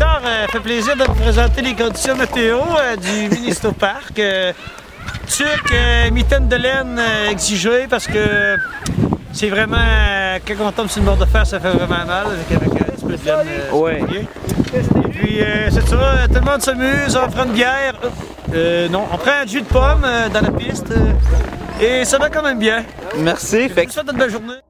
Victor, euh, fait plaisir de vous présenter les conditions météo euh, du Ministo Park. Euh, tuc, euh, mitaine de laine euh, exigée parce que c'est vraiment, quand on tombe sur une bord de fer, ça fait vraiment mal avec, un petit peu de laine. Ouais. puis, euh, c'est ça, tout le monde s'amuse, on prend une bière. Non, on prend un jus de pomme dans la piste. et ça va quand même bien. Merci. Je vous souhaite une belle journée.